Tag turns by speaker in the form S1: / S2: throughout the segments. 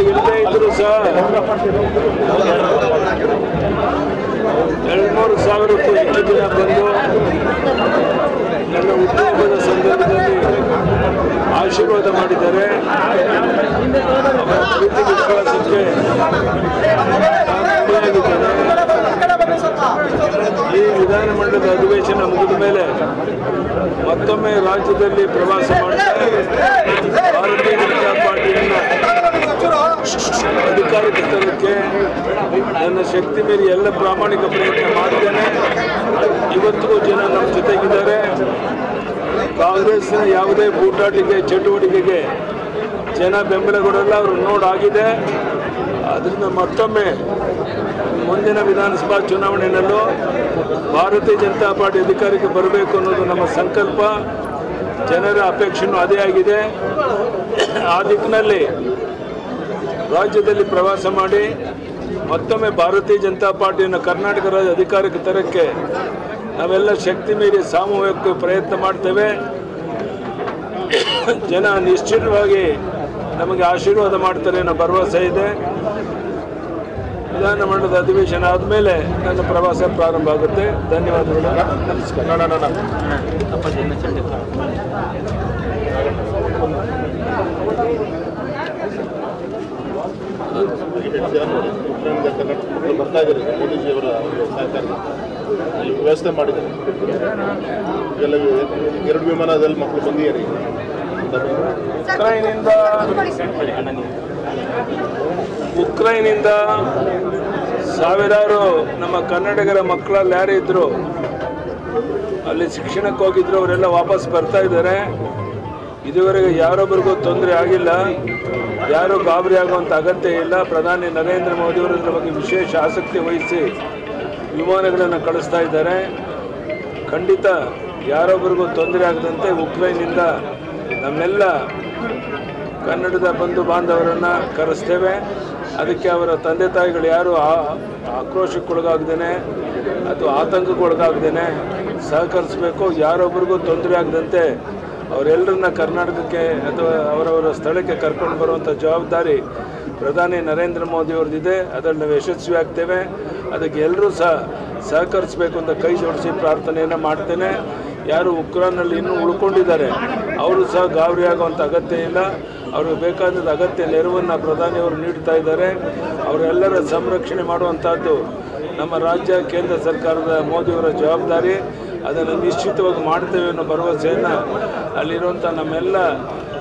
S1: ಇಲ್ಲದೆ ಇದ್ರು ಸಹ ಎರಡ್ಮೂರು ಸಾವಿರಕ್ಕೂ ಹೆಚ್ಚು ಜನ ಬಂದು ನನ್ನ ಹುಟ್ಟುಹಬ್ಬದ ಸಂದರ್ಭದಲ್ಲಿ ಆಶೀರ್ವಾದ ಮಾಡಿದ್ದಾರೆ ಅವರ ಪ್ರೀತಿ ವಿಶ್ವಾಸಕ್ಕೆ ನಾನು ಋಣಿಯಾಗಿದ್ದೇನೆ. ಈ ವಿಧಾನಮಂಡಲದ ಅಧಿವೇಶನ ಮುಗಿದ ಮೇಲೆ ಮತ್ತೊಮ್ಮೆ ರಾಜ್ಯದಲ್ಲಿ ಪ್ರವಾಸ ಮಾಡ್ತಾ ಭಾರತೀಯ ಜನತಾ ಪಾರ್ಟಿಯನ್ನು ಅಧಿಕಾರಕ್ಕೆ ತರಕ್ಕೆ ನನ್ನ ಶಕ್ತಿ ಮೇಲೆ ಎಲ್ಲ ಪ್ರಾಮಾಣಿಕ ಪ್ರಯತ್ನ ಮಾಡ್ತೇನೆ. ಇವತ್ತಿಗೂ ಜನ ನಮ್ಮ ಜೊತೆಗಿದ್ದಾರೆ. ಕಾಂಗ್ರೆಸ್ನ ಯಾವುದೇ ಬೂಟಾಟಿಕೆ ಚಟುವಟಿಕೆಗೆ ಜನ ಬೆಂಬಲ ಕೊಡಲ್ಲ ಅವರು ನೋಡಾಗಿದೆ. ಅದರಿಂದ ಮತ್ತೊಮ್ಮೆ ಮುಂದಿನ ವಿಧಾನಸಭಾ ಚುನಾವಣೆಯಲ್ಲೂ ಭಾರತೀಯ ಜನತಾ ಪಾರ್ಟಿ ಅಧಿಕಾರಕ್ಕೆ ಬರಬೇಕು ಅನ್ನೋದು ನಮ್ಮ ಸಂಕಲ್ಪ. ಜನರ ಅಪೇಕ್ಷೆನೂ ಅದೇ ಆಗಿದೆ. ಆ ದಿಕ್ಕಿನಲ್ಲಿ ರಾಜ್ಯದಲ್ಲಿ ಪ್ರವಾಸ ಮಾಡಿ ಮತ್ತೊಮ್ಮೆ ಭಾರತೀಯ ಜನತಾ ಪಾರ್ಟಿಯನ್ನು ಕರ್ನಾಟಕ ರಾಜ್ಯ ಅಧಿಕಾರಕ್ಕೆ ತರಕ್ಕೆ ನಾವೆಲ್ಲ ಶಕ್ತಿ ಮೀರಿ ಸಾಮೂಹಿಕ ಪ್ರಯತ್ನ ಮಾಡ್ತೇವೆ. ಜನ ನಿಶ್ಚಿತವಾಗಿ ನಮಗೆ ಆಶೀರ್ವಾದ ಮಾಡ್ತಾರೆ ಅನ್ನೋ ಭರವಸೆ ಇದೆ. ವಿಧಾನಮಂಡಲದ ಅಧಿವೇಶನ ಆದಮೇಲೆ ನನ್ನ ಪ್ರವಾಸ ಪ್ರಾರಂಭ ಆಗುತ್ತೆ. ಧನ್ಯವಾದಗಳು. ನಮಸ್ಕಾರ.
S2: ಬರ್ತಾ ಇದ್ದಾರೆ ಮೋದಿಜಿಯವರ ಸಹಕಾರ ವ್ಯವಸ್ಥೆ ಮಾಡಿದ್ದಾರೆ ಎಲ್ಲ ಎರಡು ವಿಮಾನದಲ್ಲಿ ಮಕ್ಕಳು ಬಂದಿದ್ದಾರೆ
S1: ಉಕ್ರೈನಿಂದ ಸಾವಿರಾರು ನಮ್ಮ ಕನ್ನಡಿಗರ ಮಕ್ಕಳಲ್ಲಿ ಯಾರೇ ಇದ್ರು. ಅಲ್ಲಿ ಶಿಕ್ಷಣಕ್ಕೆ ಹೋಗಿದ್ರು, ಅವರೆಲ್ಲ ವಾಪಸ್ ಬರ್ತಾ ಇದ್ದಾರೆ. ಇದುವರೆಗೆ ಯಾರೊಬ್ಬರಿಗೂ ತೊಂದರೆ ಆಗಿಲ್ಲ. ಯಾರೂ ಗಾಬರಿ ಆಗುವಂಥ ಅಗತ್ಯ ಇಲ್ಲ. ಪ್ರಧಾನಿ ನರೇಂದ್ರ ಮೋದಿಯವರು ಇದರ ಬಗ್ಗೆ ವಿಶೇಷ ಆಸಕ್ತಿ ವಹಿಸಿ ವಿಮಾನಗಳನ್ನು ಕಳಿಸ್ತಾ ಇದ್ದಾರೆ. ಖಂಡಿತ ಯಾರೊಬ್ಬರಿಗೂ ತೊಂದರೆ ಆಗದಂತೆ ಉಕ್ರೈನಿಂದ ನಮ್ಮೆಲ್ಲ ಕನ್ನಡದ ಬಂಧು ಬಾಂಧವರನ್ನು ಕರೆಸ್ತೇವೆ. ಅದಕ್ಕೆ ಅವರ ತಂದೆ ತಾಯಿಗಳು ಯಾರು ಆಕ್ರೋಶಕ್ಕೊಳಗಾಗ್ದೇನೆ ಅಥವಾ ಆತಂಕಕ್ಕೊಳಗಾಗ್ದೇನೆ ಸಹಕರಿಸಬೇಕು. ಯಾರೊಬ್ಬರಿಗೂ ತೊಂದರೆ ಆಗದಂತೆ ಅವರೆಲ್ಲರನ್ನ ಕರ್ನಾಟಕಕ್ಕೆ ಅಥವಾ ಅವರವರ ಸ್ಥಳಕ್ಕೆ ಕರ್ಕೊಂಡು ಬರುವಂಥ ಜವಾಬ್ದಾರಿ ಪ್ರಧಾನಿ ನರೇಂದ್ರ ಮೋದಿ ಅವ್ರದ್ದಿದೆ ಅದರಲ್ಲಿ ನಾವು ಯಶಸ್ವಿ ಆಗ್ತೇವೆ. ಅದಕ್ಕೆ ಎಲ್ಲರೂ ಸಹ ಸಹಕರಿಸಬೇಕು ಅಂತ ಕೈ ಜೋಡಿಸಿ ಪ್ರಾರ್ಥನೆಯನ್ನು ಮಾಡ್ತೇನೆ. ಯಾರು ಉಕ್ರಾನ್ನಲ್ಲಿ ಇನ್ನೂ ಉಳ್ಕೊಂಡಿದ್ದಾರೆ, ಅವರು ಸಹ ಗಾಬರಿ ಆಗುವಂಥ ಅಗತ್ಯ ಇಲ್ಲ. ಅವ್ರಿಗೆ ಬೇಕಾದ ಅಗತ್ಯ ನೆರವನ್ನು ಪ್ರಧಾನಿಯವರು ನೀಡ್ತಾ ಇದ್ದಾರೆ. ಅವರೆಲ್ಲರ ಸಂರಕ್ಷಣೆ ಮಾಡುವಂಥದ್ದು ನಮ್ಮ ರಾಜ್ಯ, ಕೇಂದ್ರ ಸರ್ಕಾರದ ಮೋದಿಯವರ ಜವಾಬ್ದಾರಿ. ಅದನ್ನು ನಿಶ್ಚಿತವಾಗಿ ಮಾಡ್ತೇವೆ ಅನ್ನೋ ಭರವಸೆಯನ್ನು ಅಲ್ಲಿರುವಂಥ ನಮ್ಮೆಲ್ಲ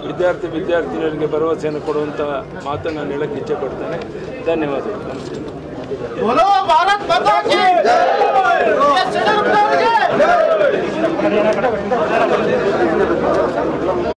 S1: ವಿದ್ಯಾರ್ಥಿ ವಿದ್ಯಾರ್ಥಿನಿಯರಿಗೆ ಭರವಸೆಯನ್ನು ಕೊಡುವಂಥ ಮಾತನ್ನು ನಾನು ಹೇಳಕ್ಕೆ ಇಚ್ಛೆ ಪಡ್ತೇನೆ. ಧನ್ಯವಾದಗಳು. ನಮಸ್ಕಾರ.